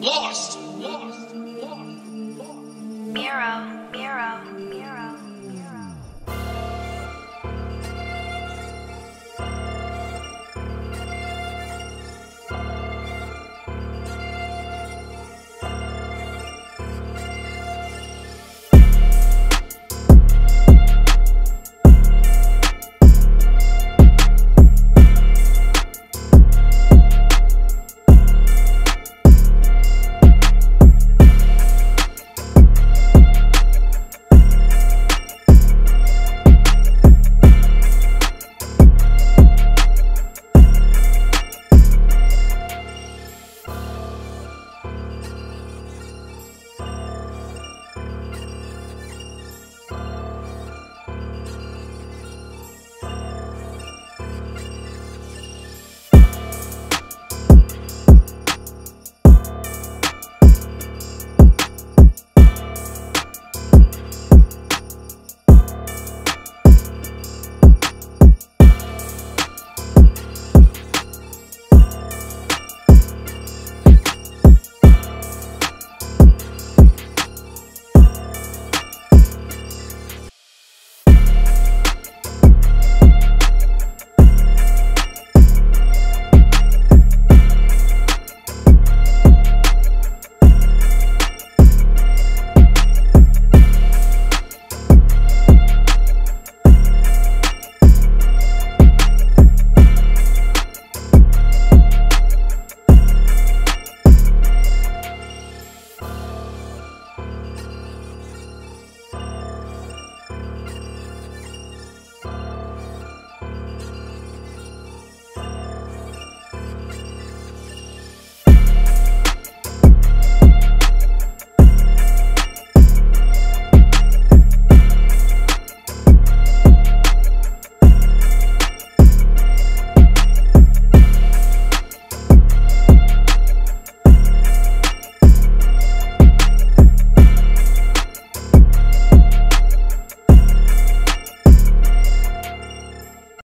lost. lost. lost. lost. Miro, Miro.